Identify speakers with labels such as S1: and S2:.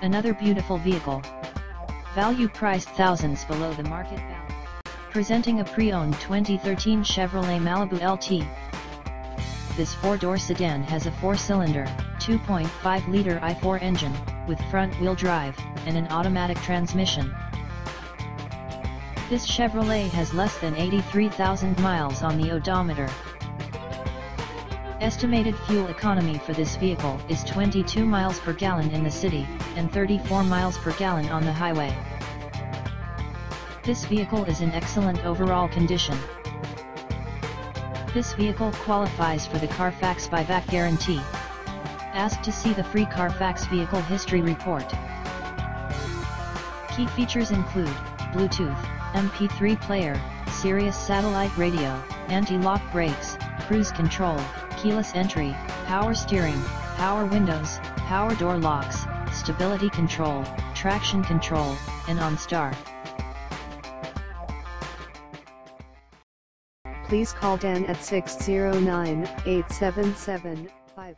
S1: Another beautiful vehicle. Value priced thousands below the market value. Presenting a pre-owned 2013 Chevrolet Malibu LT. This four-door sedan has a four-cylinder, 2.5-liter i4 engine, with front-wheel drive, and an automatic transmission. This Chevrolet has less than 83,000 miles on the odometer. Estimated fuel economy for this vehicle is 22 miles per gallon in the city, and 34 miles per gallon on the highway. This vehicle is in excellent overall condition. This vehicle qualifies for the Carfax buyback guarantee. Ask to see the free Carfax vehicle history report. Key features include, Bluetooth, MP3 player, Sirius satellite radio, anti-lock brakes, cruise control, keyless entry, power steering, power windows, power door locks, stability control, traction control, and OnStar.
S2: Please call Dan at 609 877 5.